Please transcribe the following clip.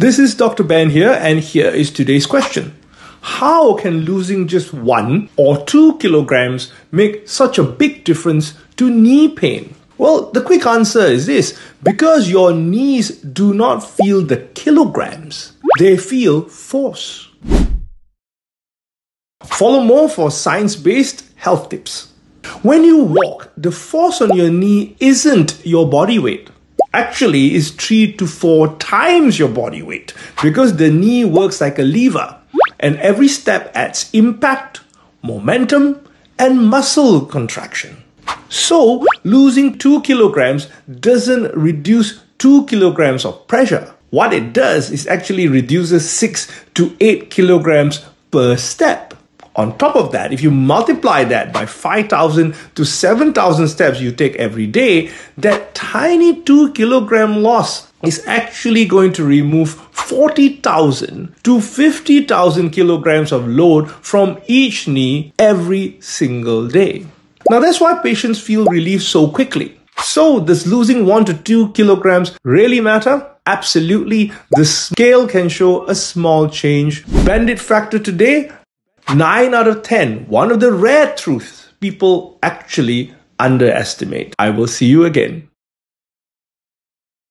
This is Dr. Ben here, and here is today's question. How can losing just one or two kilograms make such a big difference to knee pain? Well, the quick answer is this because your knees do not feel the kilograms, they feel force. Follow more for science based health tips. When you walk, the force on your knee isn't your body weight. Actually, is three to four times your body weight because the knee works like a lever and every step adds impact, momentum, and muscle contraction. So, losing two kilograms doesn't reduce two kilograms of pressure. What it does is actually reduces six to eight kilograms per step. On top of that, if you multiply that by 5,000 to 7,000 steps you take every day, that tiny 2 kilogram loss is actually going to remove 40,000 to 50,000 kilograms of load from each knee every single day. Now that's why patients feel relief so quickly. So does losing 1 to 2 kilograms really matter? Absolutely. The scale can show a small change. Bend it factor today 9 out of 10, one of the rare truths people actually underestimate. I will see you again.